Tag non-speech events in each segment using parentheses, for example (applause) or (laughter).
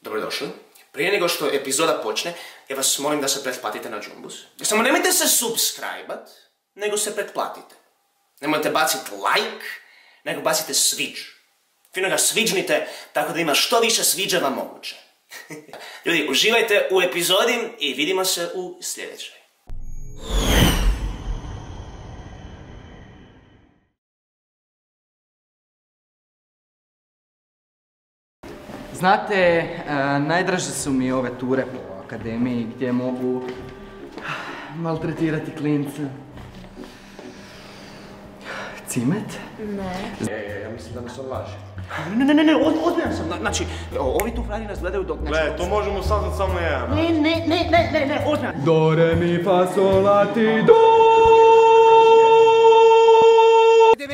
Dobrodošli. Prije nego što epizoda počne, ja vas molim da se pretplatite na Jumbus. Samo nemojte se subscribe nego se pretplatite. Nemojte baciti like, nego bacite switch. Fino ga sviđnite, tako da ima što više sviđava moguće. (laughs) Ljudi, uživajte u epizodi i vidimo se u sljedećoj. Znate, e, najdraže su mi ove ture po akademiji gdje mogu maltretirati klince. Cimet? Ja mislim da nas on laže. Ne, ne, ne, ne, od- sam. Znači, ovi tu frajeri nas gledaju dok... Znači, Gle, to možemo saznat samo jedan. Ne, ne, ne, ne, ne, ne, ozbiljan. Do, re, mi, fa, sol, la, ti, do!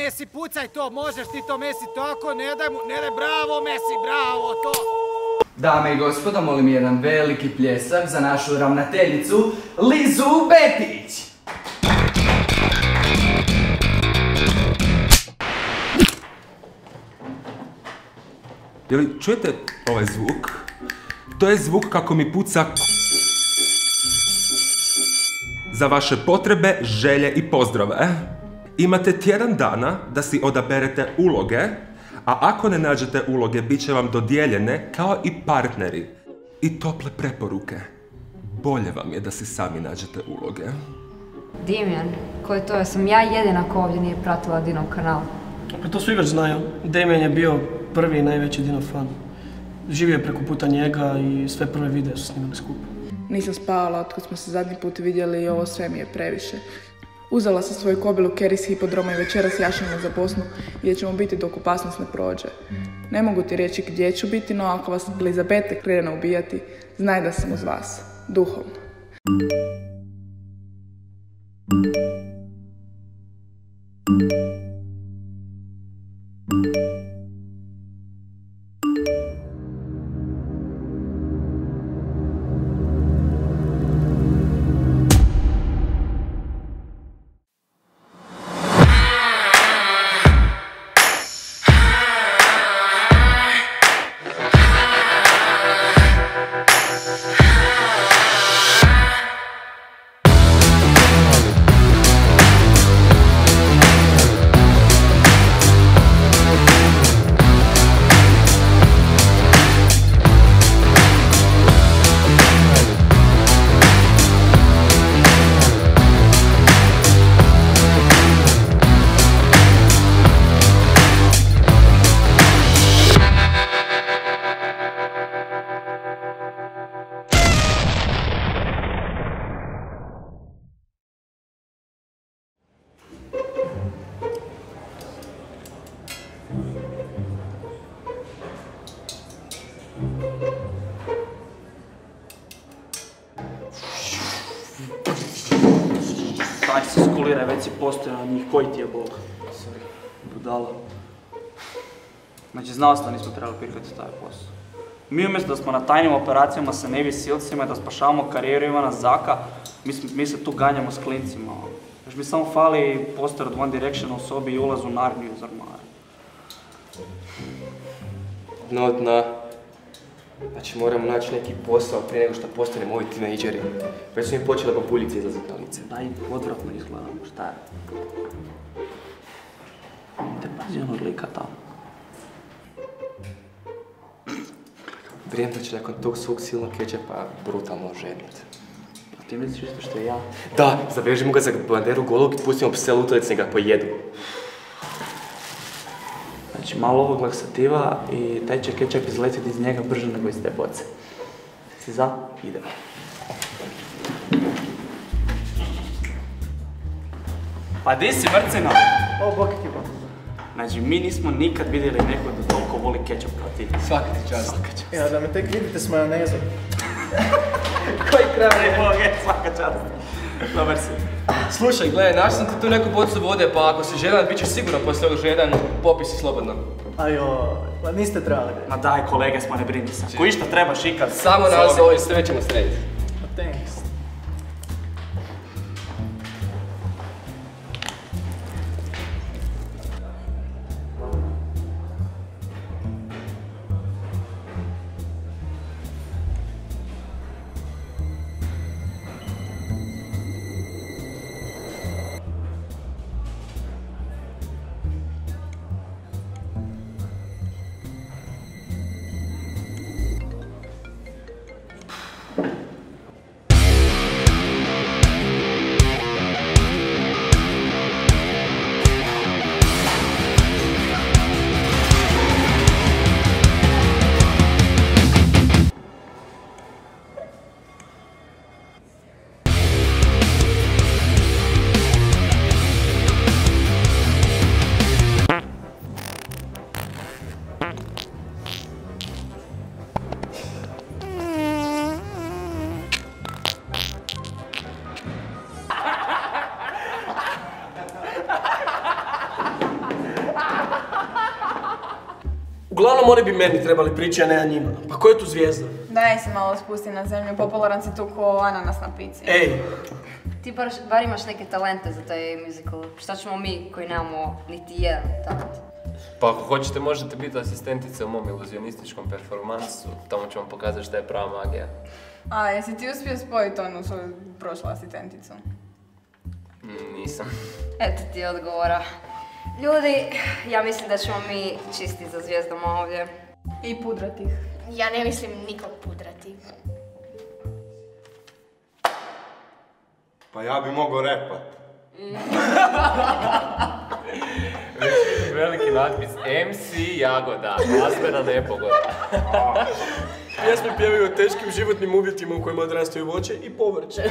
Messi, pucaj to, možeš ti to Messi tako, ne daj mu, ne daj, bravo Messi, bravo, to. Dame i gospodo, molim jedan veliki pljesak za našu ravnateljicu Lizu Betić! Je li čujete ovaj zvuk? To je zvuk kako mi puca za vaše potrebe, želje i pozdrave. Imate tjedan dana da si odaberete uloge, a ako ne nađete uloge, bit će vam dodijeljene kao i partneri. I tople preporuke. Bolje vam je da si sami nađete uloge. Dimjan, ko je to? Ja sam ja jedina ko ovdje nije pratila Dinov kanal. Pa to svi već znaju. Damien je bio prvi i najveći Dino fan. Živio je preko puta njega i sve prve videe su snimali skupa. Nisam spavala otkad smo se zadnji put vidjeli i ovo sve mi je previše. Uzela sam svoju kobilu Kerry s hipodroma i večeras jašemo za Bosnu gdje ćemo biti dok opasnost ne prođe. Ne mogu ti reći gdje ću biti, no ako vas Elizabete krene ubijati, znaj da sam uz vas. Duhovno. Daj se skuliraj, već si postojao njih, koji ti je bog? Budala. Znači, sam da nismo trebali prihvatiti taj posao. Mi umjesto da smo na tajnim operacijama sa Navy Sealsima i da spašavamo karijeru Ivana Zaka, mi, mi se tu ganjamo s klincima. ono. Još mi samo fali poster od One Direction u sobi i ulaz u Narniju iz ormara. dno od dna. Znači moramo naći neki posao prije nego što postanemo ovi tinejdžeri. Već su mi počele babuljice izlaziti na lice. Daj, odvratno izgledamo, šta je? Te pazi onog lika tamo. Vrijem da će nakon tog svog silnog kečapa brutalno ženit. A ti misliš isto što ja? Da, zavežimo ga za banderu golog i pustimo pse lutalice ga pojedu. Znači, malo ovog laksativa i taj će kečap izletiti iz njega brže nego iz te boce. Si za? Idemo. Pa di si, Mrcino? O, bok ti bok. Znači, mi nismo nikad vidjeli nekog da toliko voli kečap kao ti. Svaka ti čast. Svaka čast. Evo da me tek vidite s majonezom. (laughs) Koji kraj je Boge, svaka čast. Dobar si. Slušaj, gledaj, našao sam ti tu neku bocu vode, pa ako si žedan, bit ćeš sigurno poslije ovog jedan popis i slobodno. Ajo, pa niste trebali. Ma daj, kolege smo, ne brini se. Ako išta trebaš ikad... Samo nas zove, sve ćemo srediti. Pa Uglavnom oni bi meni trebali prići, a ne ja njima. Pa ko je tu zvijezda? Daj se malo spusti na zemlju, popularan si tu ko ananas na pici. Ej, Ti bar, bar imaš neke talente za taj musical. Šta ćemo mi koji nemamo niti jedan talent? Pa ako hoćete možete biti asistentica u mom iluzionističkom performansu. Tamo ću vam pokazati šta je prava magija. A, jesi ti uspio spojiti onu svoju prošlu asistenticu? Nisam. Eto ti odgovora. Ljudi, ja mislim da ćemo mi čisti za zvijezdama ovdje. I pudrati ih. Ja ne mislim nikog pudrati. Pa ja bi mogao repat. (laughs) Veliki natpis MC Jagoda, glazbena nepogoda. (laughs) pjesme pjevaju o teškim životnim uvjetima u kojima odrastaju voće i povrće.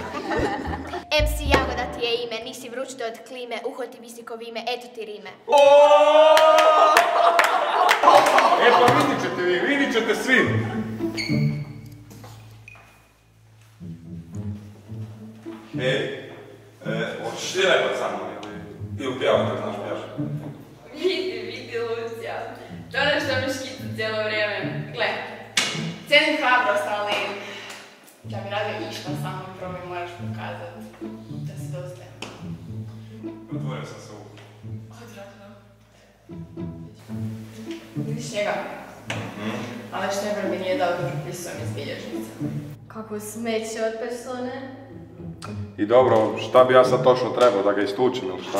(laughs) MC Jagoda ti je ime, nisi vruć to od klime, uho ti visoko vime, eto ti rime. (laughs) E pa vidit ćete vi, vidit ćete svi. Ej, e, hoćeš ti repat sa mnom ili, ili pjevat kad znaš pjevaš? Vidi, vidi Lucija. To je što mi škica cijelo vrijeme. Gle, cijenim hrabrost, ali da bi radio išta samo mi moraš pokazati da si dostajan. Otvorio sam se u... Odvratno. Vidiš njega? Ali Štebr mi nije dao da prepisujem iz bilježnice. Kako smeće od persone. I dobro, šta bi ja sad točno trebao, da ga istučim ili šta?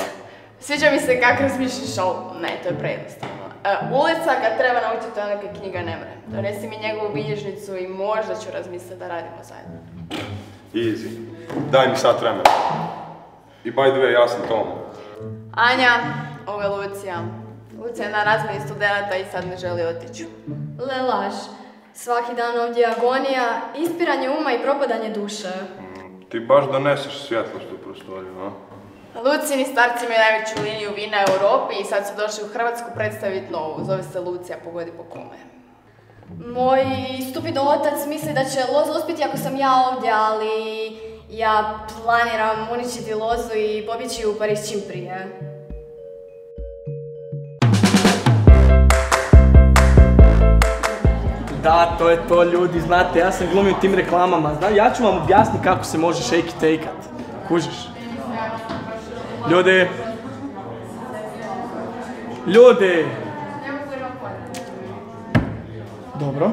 Sviđa mi se kako razmišljaš, ali ne, to je prejednostavno. Ulica kad treba naučiti ono neka knjiga ne mre. Donesi mi njegovu bilježnicu i možda ću razmisliti da radimo zajedno. Easy. Daj mi sad vremena. I by the way, ja sam Tom. Anja, ovo je Lucija. Lucija je na razmjeni studenata i sad ne želi otići. Lelaž. Svaki dan ovdje je agonija, ispiranje uma i propadanje duše. Ti baš doneseš svjetlost u prostoriju, a? Lucini starci imaju najveću liniju vina u Europi i sad su došli u Hrvatsku predstaviti novu. Zove se Lucija, pogodi po kome. Moj stupido otac misli da će Loza uspjeti ako sam ja ovdje, ali ja planiram uništiti Lozu i pobjeći u Pariz čim prije. Da, to je to ljudi, znate, ja sam glumio tim reklamama, znam, ja ću vam objasniti kako se može shake it, take it. Kužiš? Ljudi! Ljudi! Dobro.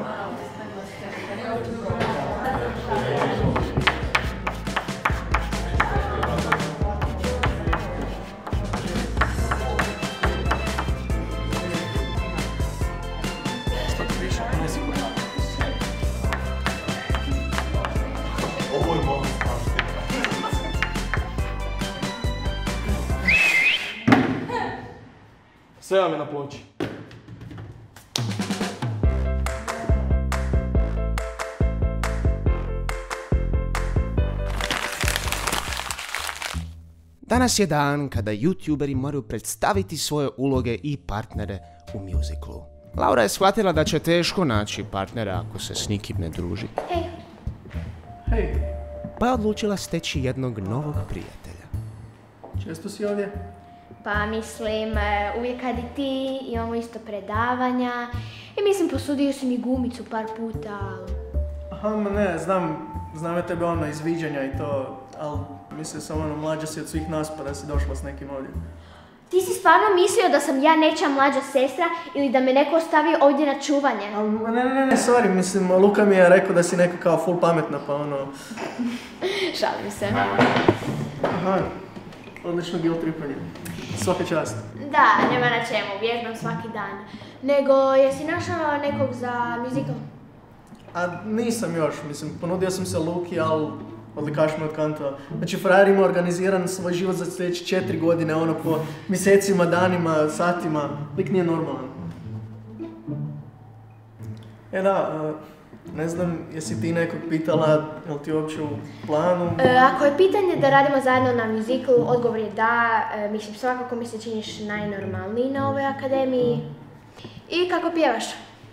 Sve vam je na ploči. Danas je dan kada youtuberi moraju predstaviti svoje uloge i partnere u muziklu. Laura je shvatila da će teško naći partnera ako se s nikim ne druži. Hej, Pa je odlučila steći jednog novog prijatelja. često si ovdje? Pa mislim, e, uvijek kad i ti imamo isto predavanja. I mislim, posudio si mi gumicu par puta. ali- Aha, ma ne, znam, znam ja tebe ono izviđanja i to, ali mislim sam ono mlađa si od svih nas pa da si došla s nekim ovdje. Ti si stvarno mislio da sam ja nečija mlađa sestra ili da me neko ostavio ovdje na čuvanje? A, ma ne, ne, ne, sorry, mislim, Luka mi je rekao da si neka kao full pametna pa ono... (laughs) Šalim se. Aha, odlično guilt tripanje. Svaka čast. Da, nema na čemu, vježbam svaki dan. Nego, jesi našao nekog za musical? A nisam još, mislim, ponudio sam se Luki, ali odlikaš me od kantova. Znači, frajer ima organiziran svoj život za sljedeće četiri godine, ono po mjesecima, danima, satima. Lik nije normalan. E da, e, ne znam, jesi ti nekog pitala, jel ti uopće u planu? E, ako je pitanje da radimo zajedno na musicalu, odgovor je da. E, mislim, svakako mi se činiš najnormalniji na ovoj akademiji. I kako pjevaš?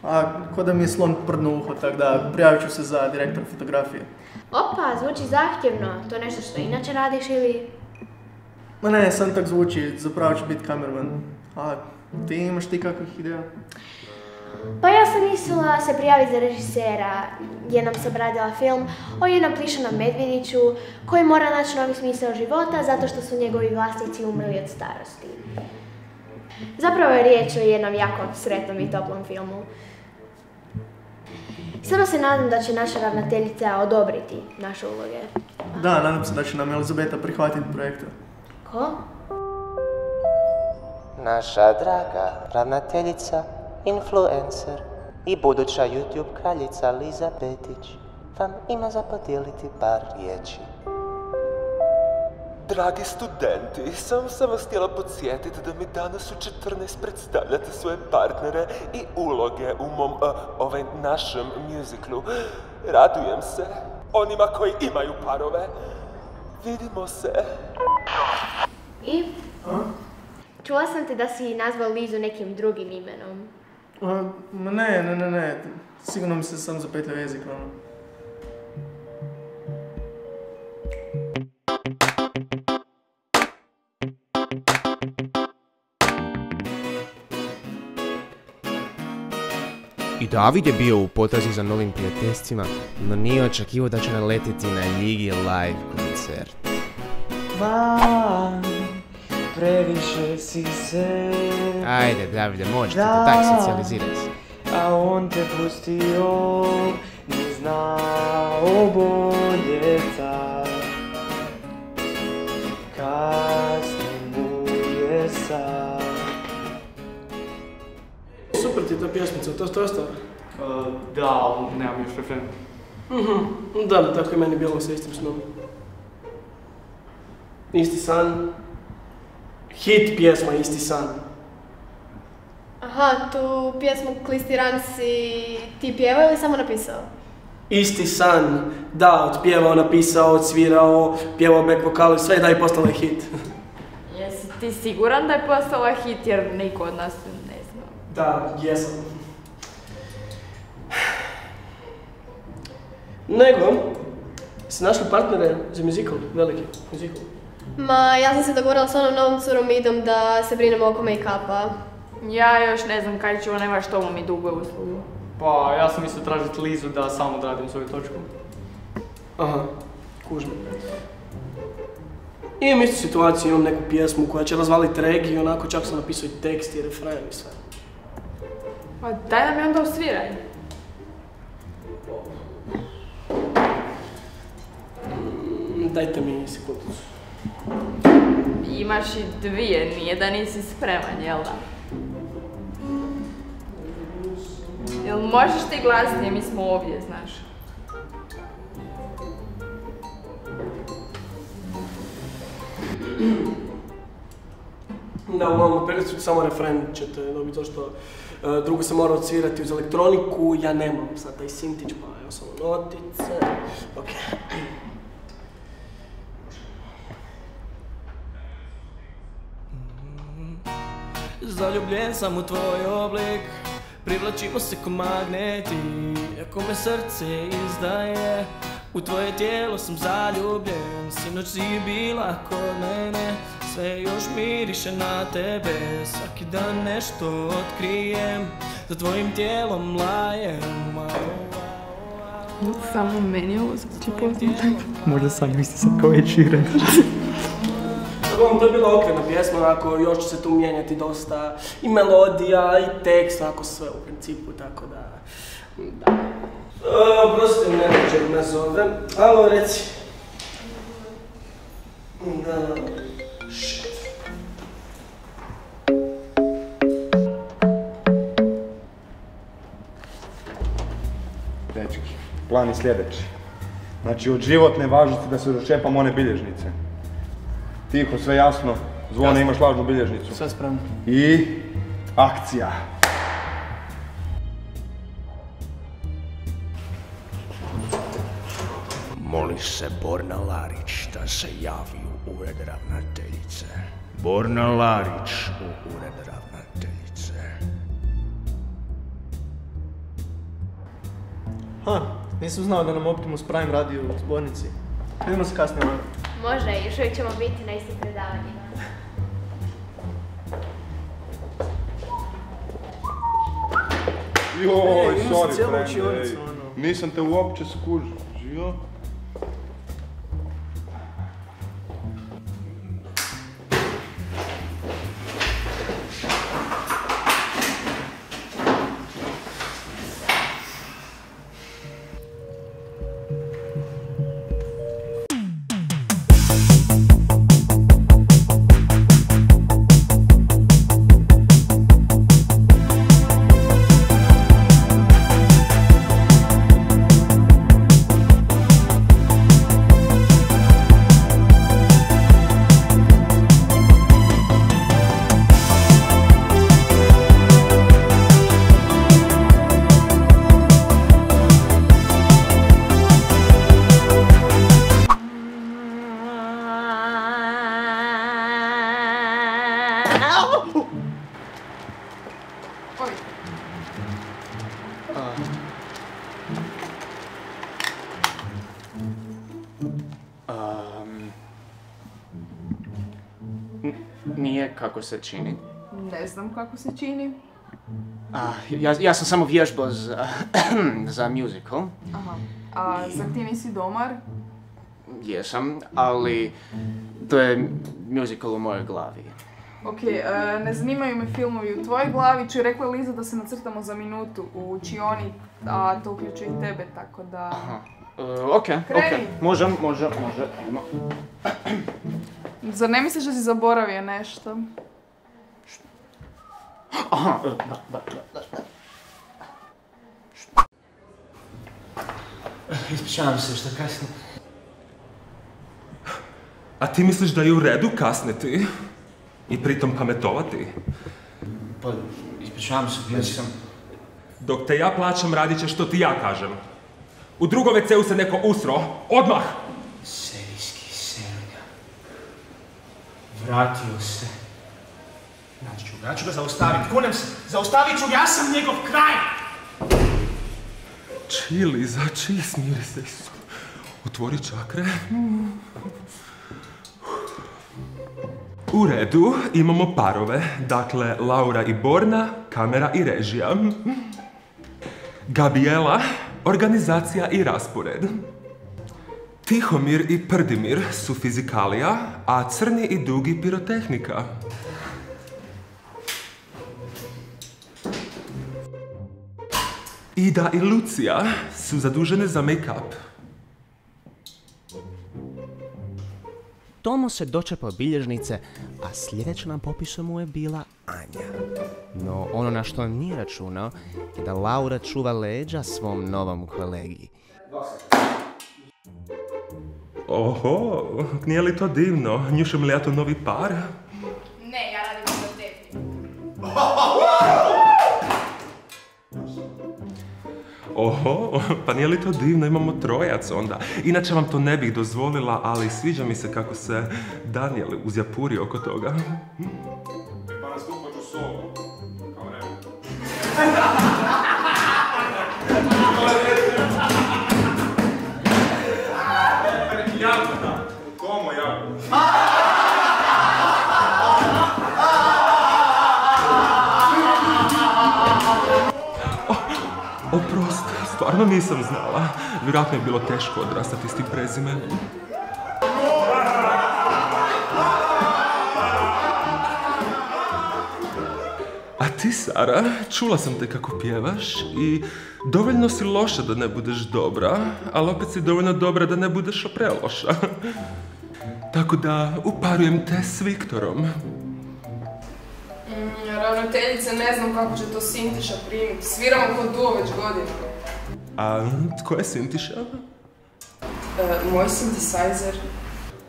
A, ko da mi je slon prdno uho, tako da prijavit ću se za direktor fotografije. Opa, zvuči zahtjevno. To je nešto što inače radiš ili... Ma ne, sam tak zvuči, zapravo ću biti kamerman. A ti imaš ti kakvih ideja? Pa ja sam mislila se prijaviti za režisera. Jednom sam radila film o jednom plišanom medvjediću koji mora naći novi smisao života zato što su njegovi vlasnici umrli od starosti. Zapravo je riječ o jednom jako sretnom i toplom filmu. Samo se nadam da će naša ravnateljica odobriti naše uloge. Da, nadam se da će nam Elizabeta prihvatiti projekta. Ko? Naša draga ravnateljica, influencer i buduća YouTube kraljica Liza Petić vam ima za podijeliti par riječi. Dragi studenti, samo sam vas htjela podsjetiti da mi danas u 14 predstavljate svoje partnere i uloge u mom, uh, ovaj našem mjuziklu. Radujem se onima koji imaju parove. Vidimo se. I? Čula sam te da si nazvao Lizu nekim drugim imenom. Ma ne, ne, ne, ne. Sigurno mi se sam zapetljao jezik, ono. I David je bio u potrazi za novim prijateljstvima, no nije očekivao da će naletiti na Ljigi live koncert. Ma, previše si se... Ajde, Davide, možete, Da. tak socijaliziraj se. A on te pustio, ne znao bolje tad. Kasno mu je sad. Super ti je ta pjesmica, to ste ostalo? da, ali nemam još refren. Mhm, da, da, tako je meni bilo sa istim snom. Isti san. Hit pjesma Isti san. Aha, tu pjesmu Klistiran si ti pjevao ili samo napisao? Isti san, da, otpjevao, napisao, odsvirao, pjevao back vokal, sve da je hit. (laughs) Jesi ti siguran da je postala hit jer niko od nas ne zna? Da, jesam. Nego, si našli partnere za muzikal, veliki muzikal. Ma, ja sam se dogovorila s onom novom curom Idom da se brinemo oko make-upa. Ja još ne znam kaj će ona ima što mu mi duguje uslugu. Pa ja sam mislio tražiti Lizu da sam odradim svoju točku. Aha, kužno. Imam istu situaciju, imam neku pjesmu koja će razvaliti regiju, onako čak sam napisao i tekst i refren i sve. Pa daj nam je onda usviraj. Mm, Dajte mi sekundicu. Imaš i dvije, nije da nisi spreman, jel da? Jel možeš ti glasnije, mi smo ovdje, znaš. Da, uglavnom, opet samo refren ćete dobiti, zašto e, drugo sam morao odsvirati uz elektroniku, ja nemam sad taj sintić, pa evo samo notice. Ok. Zaljubljen sam u tvoj oblik. Privlačimo se ko magneti Ako me srce izdaje. U tvoje tijelo sam zaljubljen Sinoć si bila kod mene. Sve još miriše na tebe Svaki dan nešto otkrijem. Za tvojim tijelom lajem Samo meni ovo zvuči poznato. Možda sam misli sad kao Ed Sheeran. (laughs) Uglavnom, to je bila okvirna pjesma, onako, još će se tu mijenjati dosta i melodija i tekst, onako sve u principu, tako da... Da. E, Oprostite, menadžer me zove. Alo, reci. Da, shit. Dečki, plan je sljedeći. Znači, od životne važnosti da se dočepam one bilježnice. Tiho, sve jasno. Zvone, imaš lažnu bilježnicu. Sve spremno. I... akcija. Moli se Borna Larić da se javi u ured ravnateljice. Borna Larić u ured ravnateljice. Ha, nisam znao da nam Optimus Prime radi u zbornici. Vidimo se kasnije. Može, još uvijek ćemo biti na istim predavanjima. Joj, sorry, friend, ono. Nisam te uopće skužio. Kako se čini. Ne znam kako se čini. A, ja, ja sam samo vježbao za, (clears throat) za musical. Aha. A zar ti nisi domar? Jesam, ali to je musical u mojoj glavi. Ok, e, ne zanimaju me filmovi u tvojoj glavi, ću rekla Liza da se nacrtamo za minutu u učioni, a to uključuje i tebe, tako da... Uh, ok, Kreni. ok, može, može, može. Zar ne misliš da si zaboravio nešto? Aha, e, da, da, da, da. Ispričavam se što kasno. A ti misliš da je u redu kasniti? I pritom pametovati? Pa, ispričavam se, bio sam... Dok te ja plaćam, radit ćeš što ti ja kažem. U drugom WC-u se neko usro, odmah! Vratio se. Naći ću ga, ja ću ga zaustaviti, kunem se, zaustavit ću ja sam njegov kraj! Čili, zači, smiri se, Isu. Otvori čakre. U redu, imamo parove. Dakle, Laura i Borna, kamera i režija. Gabriela, organizacija i raspored. Tihomir i Prdimir su fizikalija, a Crni i Dugi pirotehnika. Ida i Lucija su zadužene za make-up. Tomo se dočepao bilježnice, a sljedeća na popisu mu je bila Anja. No ono na što nije računao je da Laura čuva leđa svom novom kolegi. Oho, nije li to divno? Njušem li ja to novi par? Ne, ja radim za tebi. Oho, pa nije li to divno? Imamo trojac onda. Inače vam to ne bih dozvolila, ali sviđa mi se kako se Daniel uzjapuri oko toga. Pa nastupat ću solo. Kao (laughs) stvarno nisam znala. Vjerojatno je bilo teško odrastati s tim prezimenom. A ti, Sara, čula sam te kako pjevaš i dovoljno si loša da ne budeš dobra, ali opet si dovoljno dobra da ne budeš preloša. Tako da uparujem te s Viktorom. Mm, ravnateljice, ne znam kako će to Sintiša primiti. Sviramo kod duo već godinama. A tko je Sintiša? E, moj synthesizer.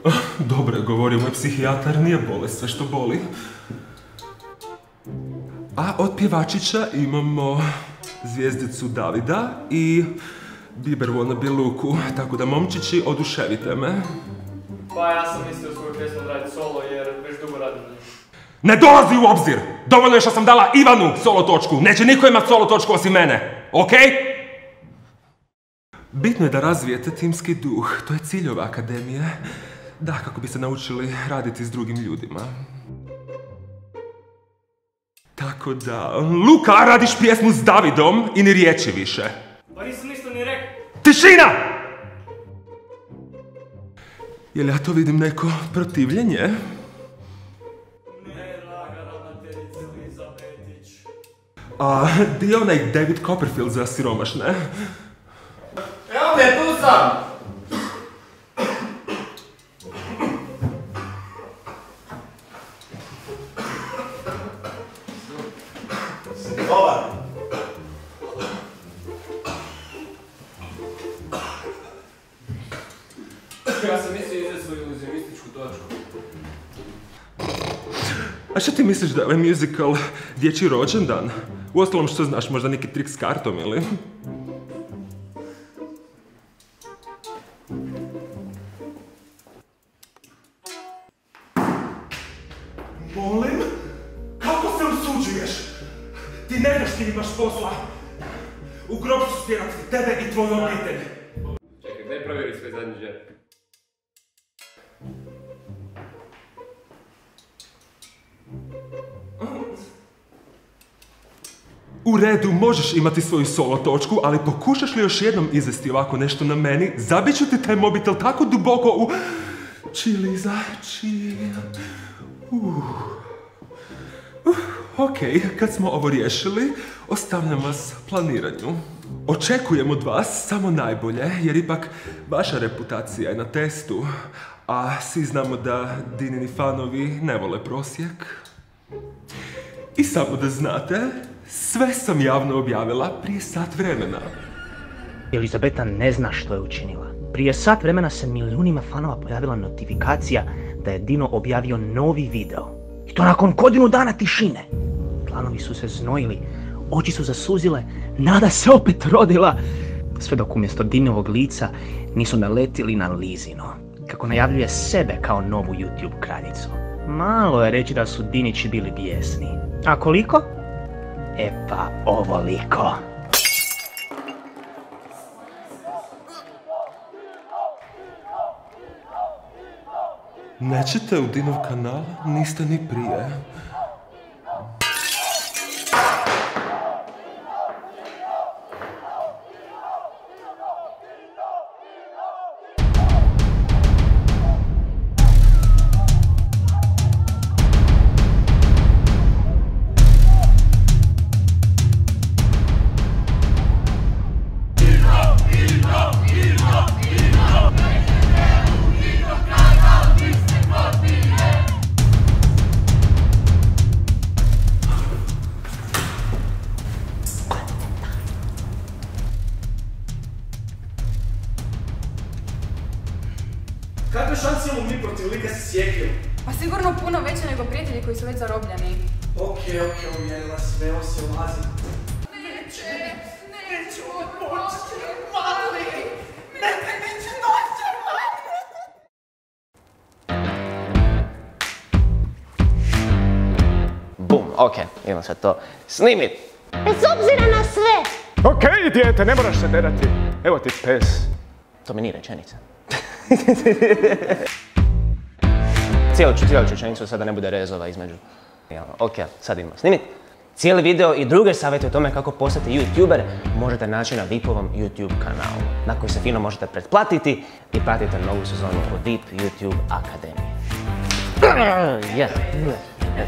(laughs) Dobro je govorio moj psihijatar, nije bolest sve što boli. A od pjevačića imamo zvijezdicu Davida i Bieber wannabe Luku, tako da momčići oduševite me. Pa ja sam mislio svoju pjesmu raditi solo jer već dugo radim. Ne dolazi u obzir! Dovoljno je što sam dala Ivanu solo točku, neće niko imat solo točku osim mene, okej? Bitno je da razvijete timski duh, to je cilj ove akademije. Da, kako bi se naučili raditi s drugim ljudima. Tako da... Luka, radiš pjesmu s Davidom i ni riječi više. Pa nisam ništa ni rekao. Tišina! Jel ja to vidim neko protivljenje? A, di je onaj David Copperfield za siromašne? Evo me, tu sam! Dobar. Ja sam mislio izvesti svoju iluzionističku točku. A što ti misliš da je ovaj musical dječji rođendan? Uostalom što znaš, možda neki trik s kartom ili? Možeš imati svoju solo točku, ali pokušaš li još jednom izvesti ovako nešto na meni, zabit ću ti taj mobitel tako duboko u... Čili za čil. Uh. Uh, ok, kad smo ovo riješili, ostavljam vas planiranju. Očekujem od vas samo najbolje, jer ipak vaša reputacija je na testu, a svi znamo da Dinini fanovi ne vole prosjek. I samo da znate, sve sam javno objavila prije sat vremena. Elizabeta ne zna što je učinila. Prije sat vremena se milijunima fanova pojavila notifikacija da je Dino objavio novi video. I to nakon godinu dana tišine. Planovi su se znojili, oči su zasuzile, nada se opet rodila. Sve dok umjesto Dinovog lica nisu naletili na Lizino. Kako najavljuje sebe kao novu YouTube kraljicu. Malo je reći da su Dinići bili bijesni. A koliko? E pa ovoliko. Nećete u Dinov kanal, niste ni prije. Kakve šanse imamo mi protiv lika sa sjekljom? Pa sigurno puno veće nego prijatelji koji su već zarobljeni. Okej, okej, uvjerila si me, evo se ulazim. Neće, neću odpoći, mali, ne, neće doći, Bum, ok, idemo sad to snimit. Bez obzira na sve. Okej, dijete, ne moraš se derati. Evo ti pes. To mi nije rečenica. (laughs) cijelu cijelu ću rečenicu, sad da ne bude rezova između. Ok, sad idemo snimit. Cijeli video i druge savjete o tome kako postati youtuber možete naći na Vipovom YouTube kanalu, na koji se fino možete pretplatiti i pratite novu sezonu od Vip YouTube Akademije. (clears throat) Yes, yes,